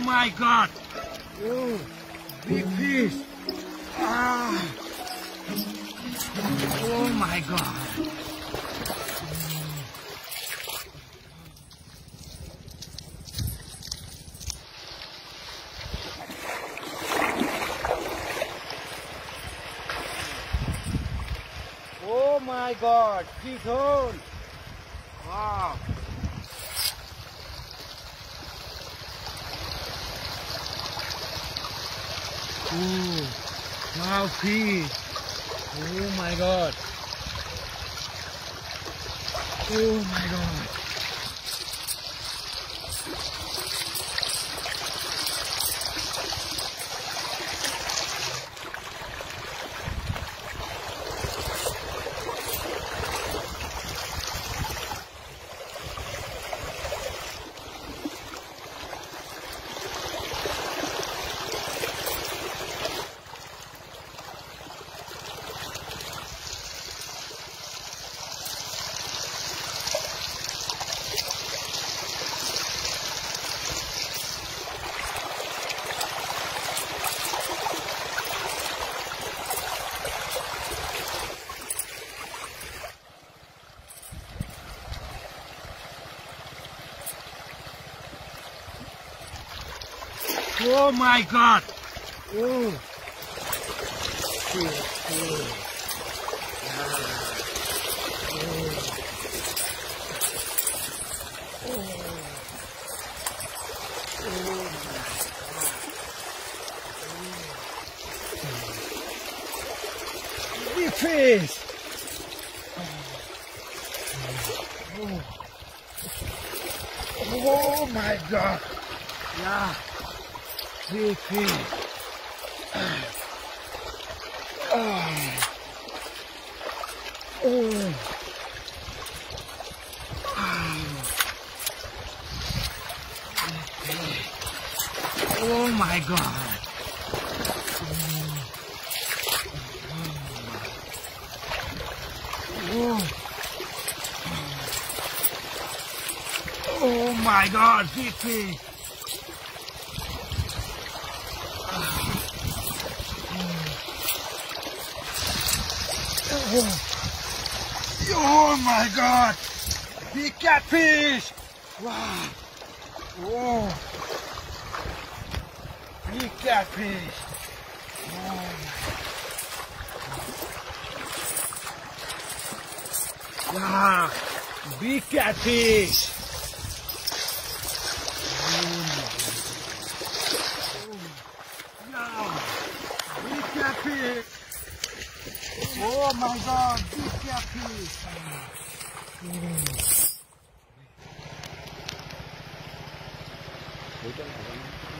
Oh my god! Oh, big fish! Ah! Oh my god! Oh my god! Big hole! Wow! Ooh, wow, fish. Oh my god. Oh my god. Oh my god! Oh. Big fish! Oh my god! Yeah. Fish. Oh. My god. Oh. Oh my god, big fish. Oh, my god! Big catfish! Wow! Oh! Big catfish! Oh my. Wow! Big catfish! Wow! Big catfish! Oh my god, big catfish! Bố cho nó